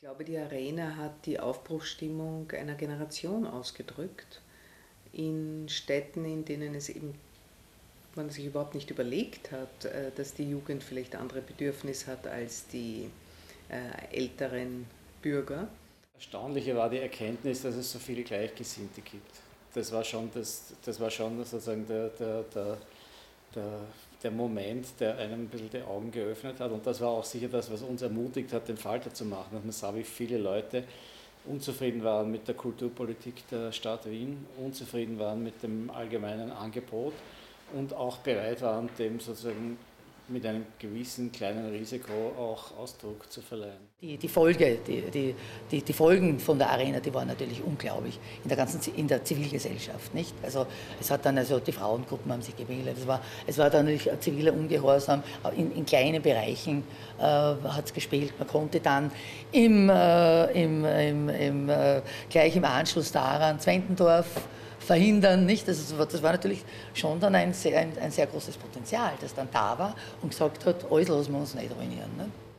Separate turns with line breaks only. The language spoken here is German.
Ich glaube, die Arena hat die Aufbruchsstimmung einer Generation ausgedrückt. In Städten, in denen es eben man sich überhaupt nicht überlegt hat, äh, dass die Jugend vielleicht andere Bedürfnisse hat als die äh, älteren Bürger.
Erstaunliche war die Erkenntnis, dass es so viele Gleichgesinnte gibt. Das war schon, das, das war schon sozusagen der, der, der, der, der Moment, der einem ein bisschen die Augen geöffnet hat. Und das war auch sicher das, was uns ermutigt hat, den Falter zu machen. Dass man sah, wie viele Leute unzufrieden waren mit der Kulturpolitik der Stadt Wien, unzufrieden waren mit dem allgemeinen Angebot und auch bereit waren, dem sozusagen mit einem gewissen kleinen Risiko auch Ausdruck zu verleihen.
Die, die Folge, die, die, die, Folgen von der Arena, die waren natürlich unglaublich in der ganzen in der Zivilgesellschaft. Nicht? Also es hat dann also die Frauengruppen haben sich gewählt. Es war, es war dann natürlich ein ziviler Ungehorsam. In, in kleinen Bereichen äh, hat es gespielt. Man konnte dann im, äh, im, im, im äh, gleich im Anschluss daran Zwentendorf verhindern. Nicht? Das, das war natürlich schon dann ein sehr, ein, ein sehr großes Potenzial, das dann da war und gesagt hat, alles lassen wir uns nicht ruinieren. Nicht?